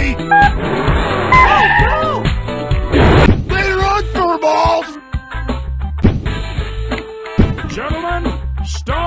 away! Gentlemen, stop!